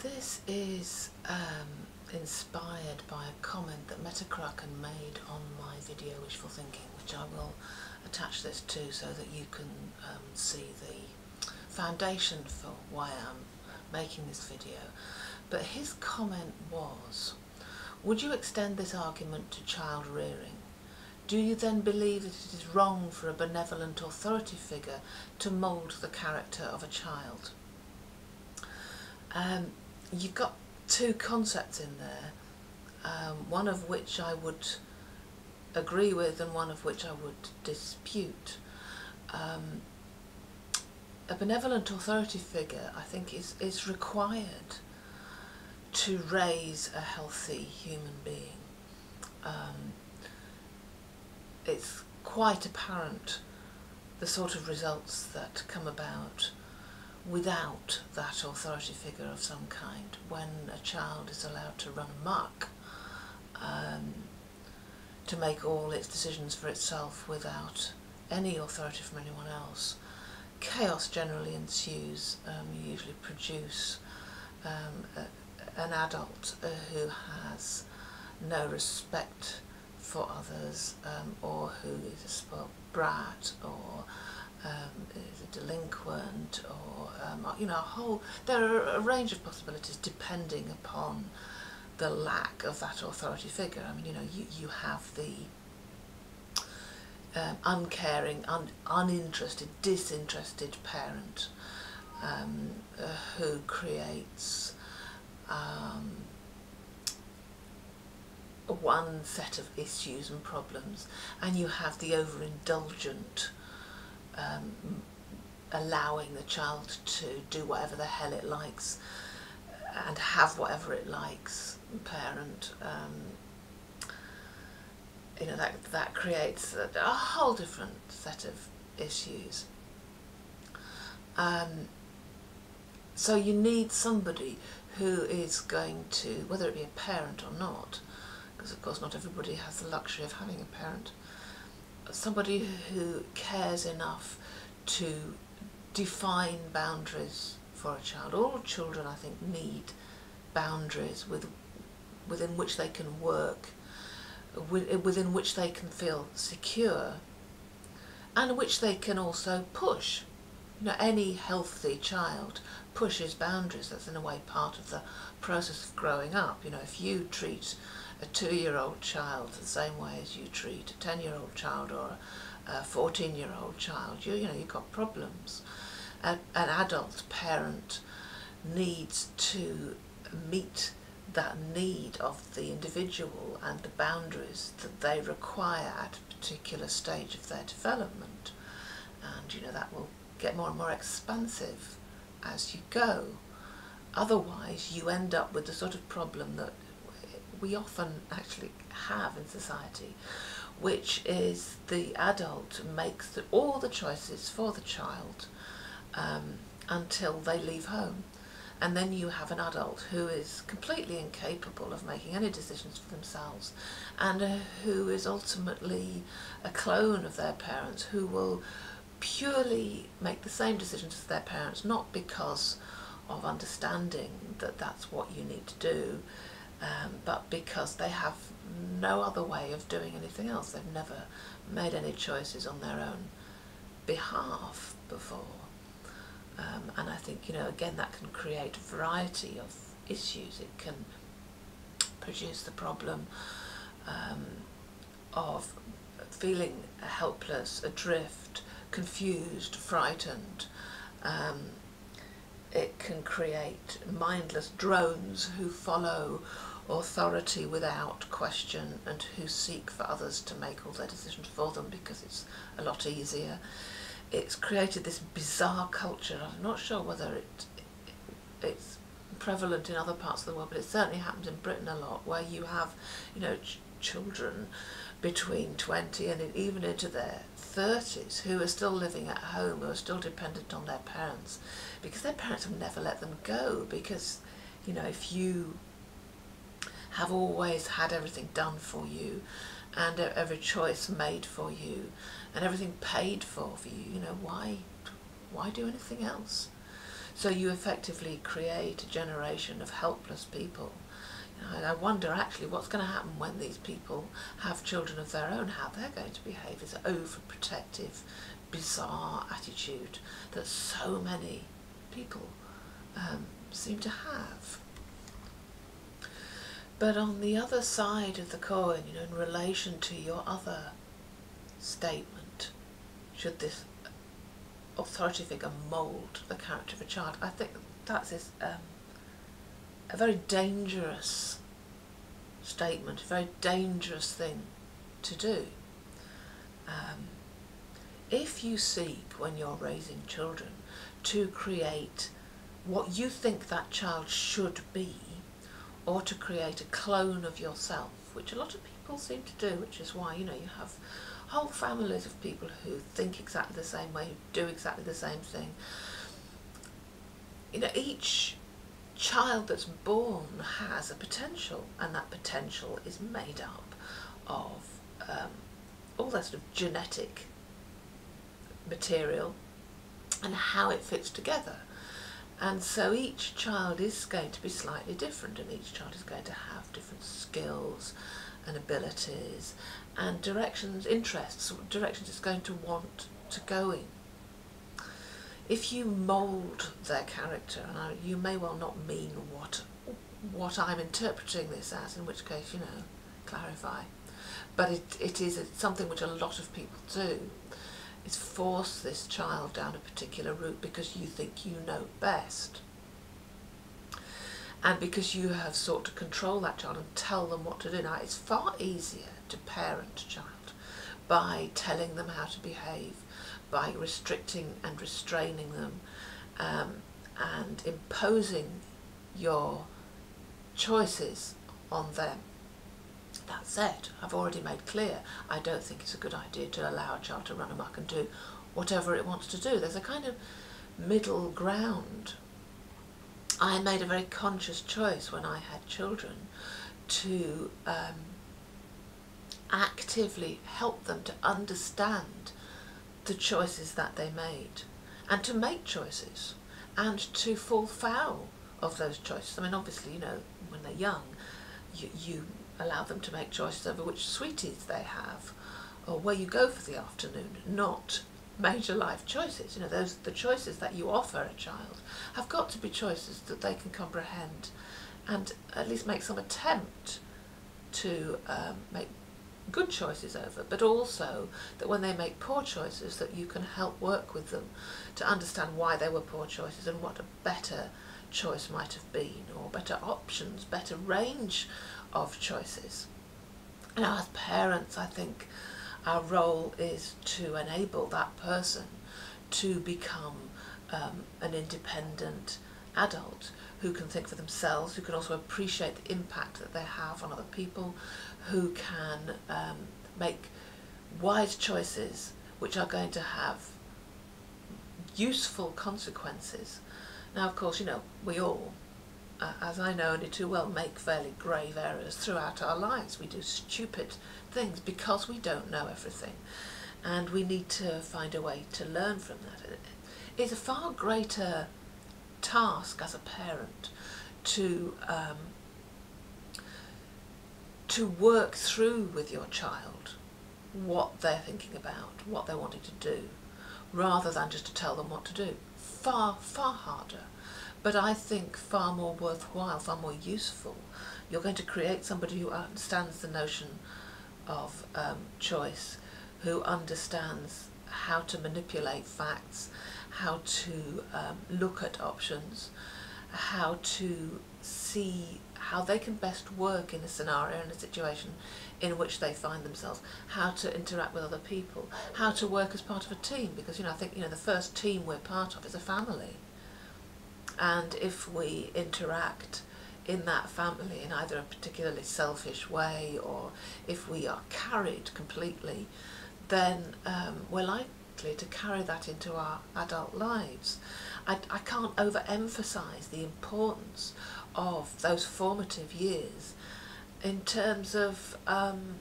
This is um, inspired by a comment that MetaCraken made on my video Wishful Thinking, which I will attach this to so that you can um, see the foundation for why I'm making this video. But his comment was, would you extend this argument to child rearing? Do you then believe that it is wrong for a benevolent authority figure to mould the character of a child? Um, you've got two concepts in there, um, one of which I would agree with and one of which I would dispute. Um, a benevolent authority figure, I think, is, is required to raise a healthy human being. Um, it's quite apparent the sort of results that come about without that authority figure of some kind when a child is allowed to run amok um, to make all its decisions for itself without any authority from anyone else chaos generally ensues um, you usually produce um, a, an adult uh, who has no respect for others um, or who is a spoiled brat or um, is a delinquent or um, you know a whole there are a range of possibilities depending upon the lack of that authority figure. I mean you know you, you have the um, uncaring un, uninterested disinterested parent uh, who creates um, one set of issues and problems and you have the overindulgent um, allowing the child to do whatever the hell it likes and have whatever it likes parent um, you know that that creates a, a whole different set of issues. Um, so you need somebody who is going to whether it be a parent or not because of course not everybody has the luxury of having a parent somebody who cares enough to define boundaries for a child. All children, I think, need boundaries with, within which they can work, within which they can feel secure, and which they can also push. You know, any healthy child pushes boundaries. That's in a way part of the process of growing up. You know, if you treat a two-year-old child the same way as you treat a 10-year-old child or a 14-year-old child, you, you know, you've got problems. A, an adult parent needs to meet that need of the individual and the boundaries that they require at a particular stage of their development. And, you know, that will get more and more expansive as you go. Otherwise, you end up with the sort of problem that we often actually have in society, which is the adult makes the, all the choices for the child um, until they leave home. And then you have an adult who is completely incapable of making any decisions for themselves and uh, who is ultimately a clone of their parents who will purely make the same decisions as their parents, not because of understanding that that's what you need to do, um, but because they have no other way of doing anything else. They've never made any choices on their own behalf before. Um, and I think, you know, again, that can create a variety of issues. It can produce the problem um, of feeling helpless, adrift, confused, frightened, um, it can create mindless drones who follow authority without question and who seek for others to make all their decisions for them because it's a lot easier. It's created this bizarre culture. I'm not sure whether it, it's prevalent in other parts of the world, but it certainly happens in Britain a lot, where you have, you know, ch children between 20 and even into their 30s who are still living at home, who are still dependent on their parents, because their parents have never let them go, because, you know, if you have always had everything done for you, and every choice made for you, and everything paid for for you, you know, why, why do anything else? So you effectively create a generation of helpless people. I wonder actually what's going to happen when these people have children of their own, how they're going to behave. This overprotective, bizarre attitude that so many people um, seem to have. But on the other side of the coin, you know, in relation to your other statement, should this authority figure mould the character of a child, I think that's this, um, a very dangerous statement, a very dangerous thing to do. Um, if you seek, when you're raising children, to create what you think that child should be, or to create a clone of yourself, which a lot of people seem to do, which is why, you know, you have whole families of people who think exactly the same way, who do exactly the same thing. You know, each child that's born has a potential, and that potential is made up of um, all that sort of genetic material and how it fits together. And so each child is going to be slightly different and each child is going to have different skills and abilities and directions, interests, directions it's going to want to go in. If you mould their character, and I, you may well not mean what what I'm interpreting this as, in which case, you know, clarify. But it, it is something which a lot of people do, is force this child down a particular route because you think you know best. And because you have sought to control that child and tell them what to do. Now, it's far easier to parent a child by telling them how to behave, by restricting and restraining them, um, and imposing your choices on them. That said, I've already made clear I don't think it's a good idea to allow a child to run amok and do whatever it wants to do. There's a kind of middle ground. I made a very conscious choice when I had children to um, actively help them to understand the choices that they made and to make choices and to fall foul of those choices. I mean, obviously, you know, when they're young, you, you allow them to make choices over which sweeties they have or where you go for the afternoon, not major life choices. You know, those the choices that you offer a child have got to be choices that they can comprehend and at least make some attempt to um, make good choices over, but also that when they make poor choices that you can help work with them to understand why they were poor choices and what a better choice might have been or better options, better range of choices. Now as parents I think our role is to enable that person to become um, an independent adult who can think for themselves, who can also appreciate the impact that they have on other people, who can um, make wise choices which are going to have useful consequences. Now, of course, you know, we all, uh, as I know only too well, make fairly grave errors throughout our lives. We do stupid things because we don't know everything. And we need to find a way to learn from that. It's a far greater task as a parent to um, to work through with your child what they're thinking about, what they're wanting to do, rather than just to tell them what to do. Far, far harder, but I think far more worthwhile, far more useful. You're going to create somebody who understands the notion of um, choice, who understands how to manipulate facts, how to um, look at options, how to see how they can best work in a scenario, in a situation in which they find themselves, how to interact with other people, how to work as part of a team, because you know I think you know the first team we're part of is a family, and if we interact in that family in either a particularly selfish way or if we are carried completely, then um, we're likely to carry that into our adult lives. I, I can't overemphasize the importance of those formative years in terms of um,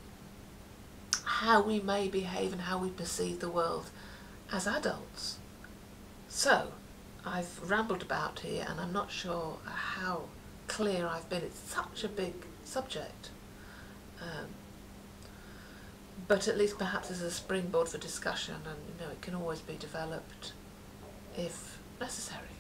how we may behave and how we perceive the world as adults. So, I've rambled about here and I'm not sure how clear I've been. It's such a big subject. Um, but at least perhaps as a springboard for discussion and you know it can always be developed if necessary.